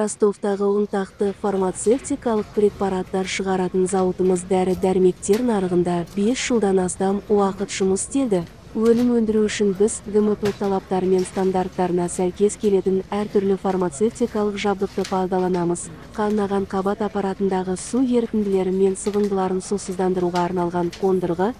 ростовтағы ұнтақты фармацевтикалық препараттар шығаратын зауытымыз дәрі-дәрмектер нарығында 5 жылдан астам уақыт жұмыс істеді. Өнім өндіру үшін біз гмп талаптары мен стандарттарына сәйкес келетін әртүрлі фармацевтикалық жабдықты пайдаланамыз. Қанаған қабат аппаратындағы су ерітінділері мен сығындыларын сусыздандыруға арналған қондырғы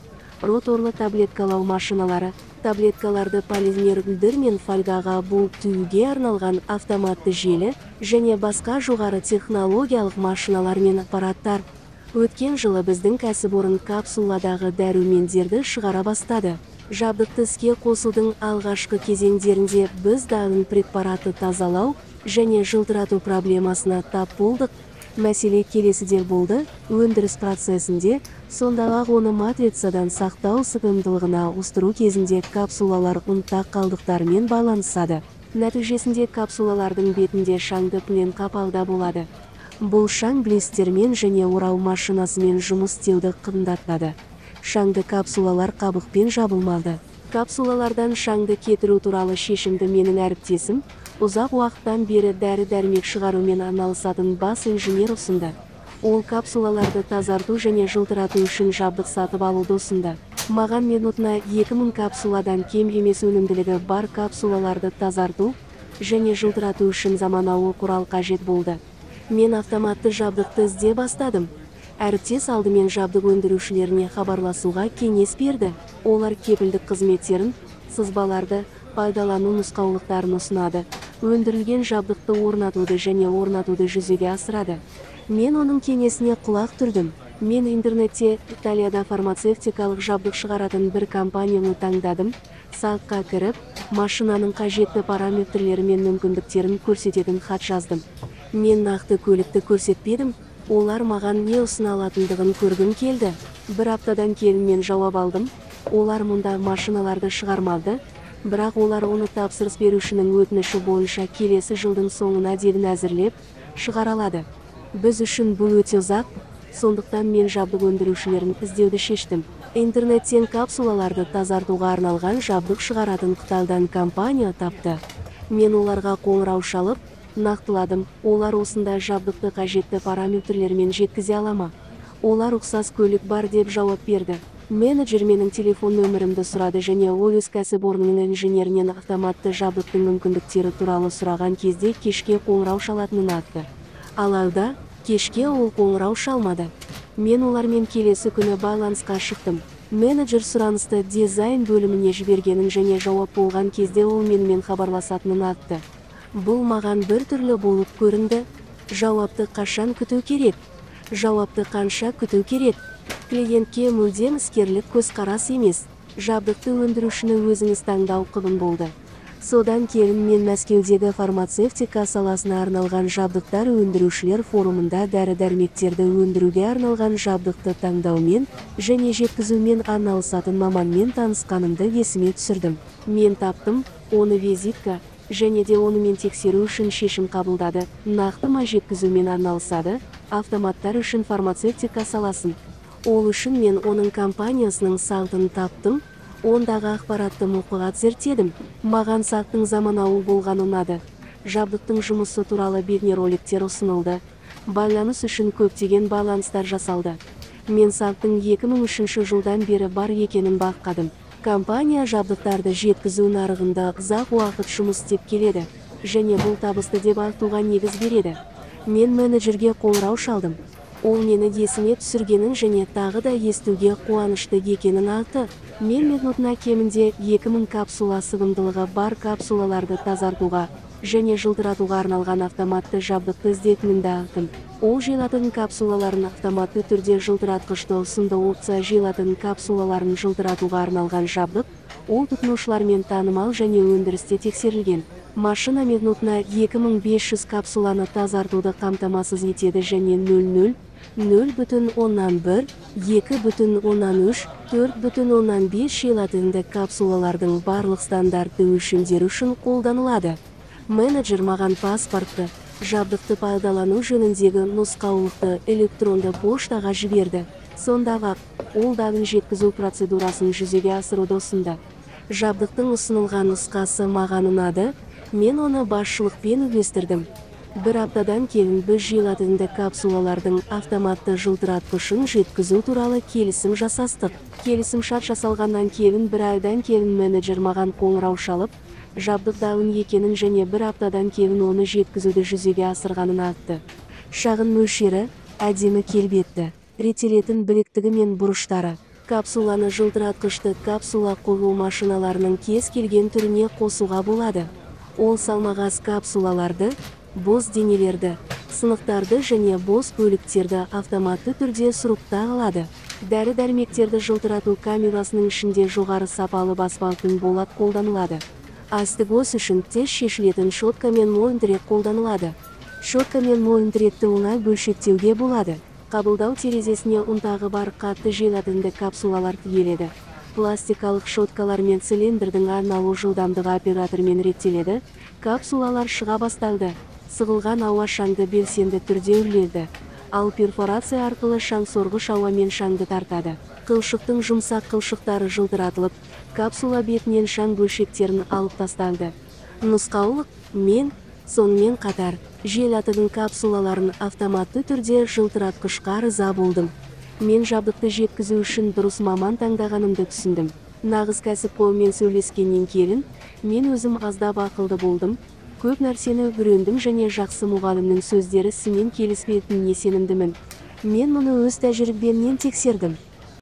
роторлы таблеткалау машиналары таблеткаларды полимер гүлдер мен фольгаға буып түюге арналған автоматты желі және басқа жоғары технологиялық машиналар мен аппараттар. Өткен жылы біздің кәсіпорын капсуладағы дәрумендерді шығара бастады. Жабдықты іске қосудың алғашқы кезеңдерінде біз дарын препаратты тазалау және жылтырату проблемасына тап болдық. Мәселе келесідей болды. Өндіріс процесінде сондай-ақ оны матрицадан сақтау сыйымдылығына ауыстыру кезінде капсулалар ұнтақ қалдықтарымен байланысады. Нәтижесінде капсулалардың бетінде шаңды плен қапалда болады. Бұл шаң блестермен және орау машинасымен жұмыс істеуді қиындатады шаңды капсулалар қабықпен жабылмады. Капсулалардан шаңды кетіру туралы шешімді менің әріптесім ұзақ уақыттан бері дәрі-дәрмек шығарумен айналысатын бас инженер ұсынды. Ол капсулаларды тазарту және жылтырату үшін жабдық сатып алуды ұсынды. Маған минутына 2000 капсуладан кем емес өнімділігі бар капсулаларды тазарту және жылтырату үшін заманауи құрал қажет болды. Мен автоматты жабдықты ізде бастадым. Әріптес алдымен жабдық өндірушілеріне хабарласуға кеңес берді. Олар кепілдік қызметтерін сызбаларды пайдалану нұсқаулықтарын ұсынады. Өндірілген жабдықты орнатуды және орнатуды жүзеге асырады. Мен оның кеңесіне құлақ түрдім. Мен интернетте италияда фармацевтикалық жабдық шығаратын бір компанияны таңдадым. Сайтқа кіріп машинаның қажетті параметрлері мен мүмкіндіктерін көрсететін хат жаздым. Мен нақты көлікті көрсетпедім. Олар маған не ұсына алатындығын көргім келді. Бір аптадан кейін мен жауап алдым. Олар мұнда машиналарды шығармады. Бірақ олар оны тапсырыс берушінің өтініші бойынша келесі жылдың соңына дейін әзірлеп шығара алады. Біз үшін бұл өте ұзақ. Сондықтан мен жабдық өндірушілерін іздеуді шештім. Интернеттен капсулаларды тазартуға арналған жабдық шығаратын қытайдан компания тапты. Мен оларға қоңырау шалып нақтыладым олар осындай жабдықты қажетті параметрлермен жеткізе ала ма? Олар ұқсас көлік бар деп жауап берді. Менеджер менің телефон нөмірімді сұрады және ол өз кәсіпорнының инженерінен автоматты жабдықтың мүмкіндіктері туралы сұраған кезде кешке қоңырау шалатынын айтты. Алайда кешке ол қоңырау шалмады. Мен олармен келесі күні байланысқа шықтым. Менеджер сұранысты дизайн бөліміне жібергенін және жауап болған кезде ол менімен хабарласатынын айтты. Бұл маған бір түрлі болып көрінді. Жауапты қашан күту керек? Жауапты қанша күту керек? Клиентке мүлдем іскерлік көзқарас емес. Жабдықты өндірушіні өзіңіз таңдау қиын болды. Содан кейін мен мәскеудегі фармацевтика саласына арналған жабдықтар өндірушілер форумында дәрі-дәрмектерді өндіруге арналған жабдықты таңдаумен және жеткізумен айналысатын маманмен танысқанымды есіме түсірдім. Мен таптым. Оны визитка. Және де онымен тексеру үшін шешім қабылдады. Нақты ма жеткізумен айналысады автоматтар үшін фармацевтика саласын. Ол үшін мен оның компаниясының салтын таптым ондағы ақпаратты мұқият зерттедім. Маған сайттың заманауи болғаны ұнады. Жабдықтың жұмысы туралы бейнероликтер ұсынылды. Байланыс үшін көптеген байланыстар жасалды. Мен сайттың 2003 жылдан бері бар екенін байқадым. Компания жабдықтарды жеткізу нарығында ұзақ уақыт жұмыс істеп келеді және бұл табысты деп айтуға негіз береді. Мен менеджерге қоңырау шалдым. Ол мені есіме түсіргенін және тағы да естуге қуанышты екенін айтты. Мен минутына кемінде 2000 капсула сығымдылығы бар капсулаларды тазартуға және жылтыратуға арналған автоматты жабдықты іздейтінімді айттым. Ол жиылатын капсулаларын автоматты түрде жылтыратқышты ұсынды опция жиылатын капсулаларын жылтыратуға арналған жабдық ол тұтынушылармен танымал және өндірісте тексерілген. Машина минутына 2500 капсуланы тазартуды қамтамасыз етеді және 00 0 бүтін оннан бір екі бүтін оннан үш төрт бүтін оннан бес жиылатынды капсулалардың барлық стандартты өлшемдері үшін қолданылады. Менеджер маған паспортты жабдықты пайдалану жөніндегі нұсқаулықты электронды поштаға жіберді. Сондағы ол дағын жеткізу процедурасын жүзеге асыруды ұсынды. Жабдықтың ұсынылған нұсқасы маған ұнады мен оны басшылықпен үйлестірдім бір аптадан кейін біз желатинді капсулалардың автоматты жылтыратқышын жеткізу туралы келісім жасастық. Келісімшарт жасалғаннан кейін бір айдан кейін менеджер маған қоңырау шалып жабдық дайын екенін және бір аптадан кейін оны жеткізуді жүзеге асырғанын айтты. Шағын мөлшері әдемі келбетті реттелетін біліктігі мен бұрыштары. Капсуланы жылтыратқышты капсула қою машиналарының кез келген түріне қосуға болады. Ол салмақ аз капсулаларды бос денелерді сынықтарды және бос бөліктерді автоматты түрде сұрыптай алады. Дәрі-дәрмектерді жылтырату камерасының ішінде жоғары сапалы баспалтын болат қолданылады. Астығос үшін тез шешілетін щеткамен мойындірек қолданылады. Щеткамен мойындіретті оңай бөлшектеуге болады. Қабылдау терезесіне ұнтағы бар қатты желатинді капсулалар тиеледі. Пластикалық щеткалар мен цилиндрдің арналу жылдамдығы оператормен реттеледі. Капсулалар шыға басталды. Сығылған ауа шаңды белсенді түрде үрледі ал перфорация арқылы шаң сорғыш ауамен шаңды тартады. Қылшықтың жұмсақ қылшықтары жылтыратылып капсула бетінен шаң бөлшектерін алып тасталды. Нұсқаулық мен сонымен қатар желатының капсулаларын автоматты түрде жылтыратқышқа риза болдым. Мен жабдықты жеткізу үшін дұрыс маман таңдағанымды түсіндім. Нағыз кәсіпқоймен сөйлескеннен кейін мен өзім аздап ақылды болдым. Көп нәрсені үйрендім және жақсы мұғалімнің сөздері ісімен келіспейтініне сенімдімін. Мен мұны өз тәжірибемнен тексердім.